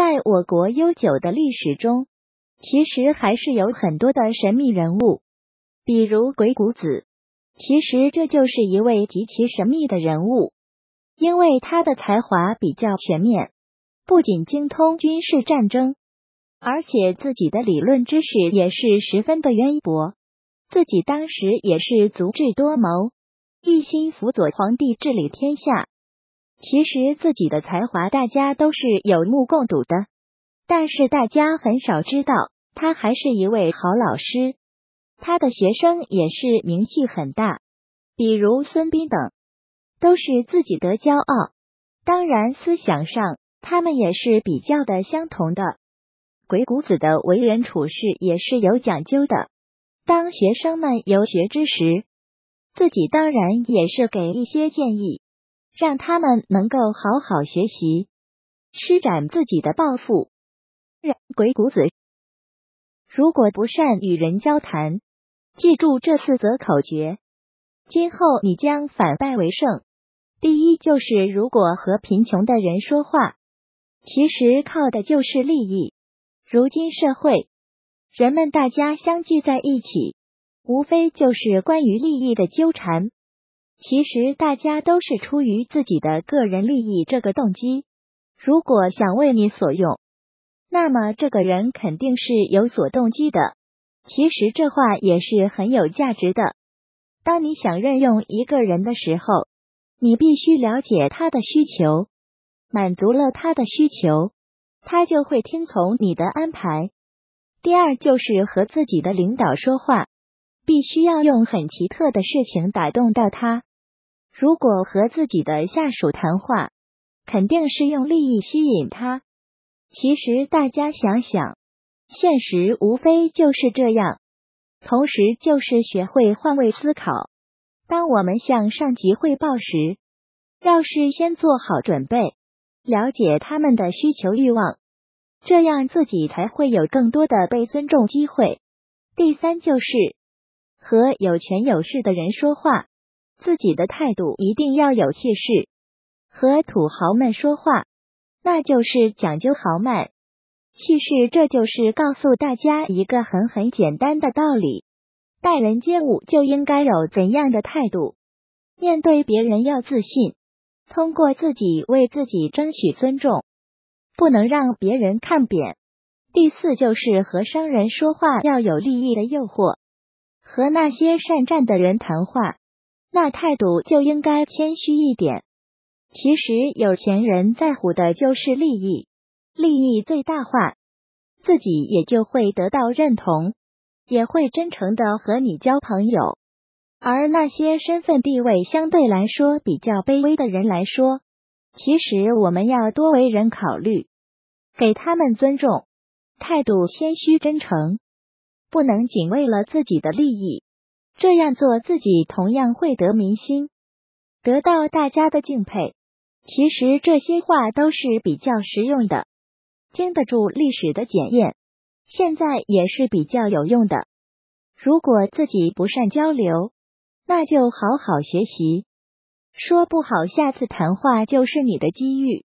在我国悠久的历史中，其实还是有很多的神秘人物，比如鬼谷子。其实这就是一位极其神秘的人物，因为他的才华比较全面，不仅精通军事战争，而且自己的理论知识也是十分的渊博。自己当时也是足智多谋，一心辅佐皇帝治理天下。其实自己的才华大家都是有目共睹的，但是大家很少知道，他还是一位好老师。他的学生也是名气很大，比如孙膑等，都是自己的骄傲。当然，思想上他们也是比较的相同的。鬼谷子的为人处事也是有讲究的。当学生们游学之时，自己当然也是给一些建议，让他们能够好好学习，施展自己的抱负。鬼谷子如果不善与人交谈。记住这四则口诀，今后你将反败为胜。第一就是如果和贫穷的人说话，其实靠的就是利益。如今社会，人们大家相聚在一起，无非就是关于利益的纠缠。其实大家都是出于自己的个人利益这个动机。如果想为你所用，那么这个人肯定是有所动机的。其实这话也是很有价值的。当你想任用一个人的时候，你必须了解他的需求，满足了他的需求，他就会听从你的安排。第二就是和自己的领导说话，必须要用很奇特的事情打动到他。如果和自己的下属谈话，肯定是用利益吸引他。其实大家想想。现实无非就是这样，同时就是学会换位思考。当我们向上级汇报时，要事先做好准备，了解他们的需求欲望，这样自己才会有更多的被尊重机会。第三就是和有权有势的人说话，自己的态度一定要有气势。和土豪们说话，那就是讲究豪迈。气势，这就是告诉大家一个很很简单的道理：待人接物就应该有怎样的态度？面对别人要自信，通过自己为自己争取尊重，不能让别人看扁。第四就是和商人说话要有利益的诱惑，和那些善战的人谈话，那态度就应该谦虚一点。其实有钱人在乎的就是利益。利益最大化，自己也就会得到认同，也会真诚的和你交朋友。而那些身份地位相对来说比较卑微的人来说，其实我们要多为人考虑，给他们尊重，态度谦虚真诚，不能仅为了自己的利益。这样做自己同样会得民心，得到大家的敬佩。其实这些话都是比较实用的。经得住历史的检验，现在也是比较有用的。如果自己不善交流，那就好好学习。说不好，下次谈话就是你的机遇。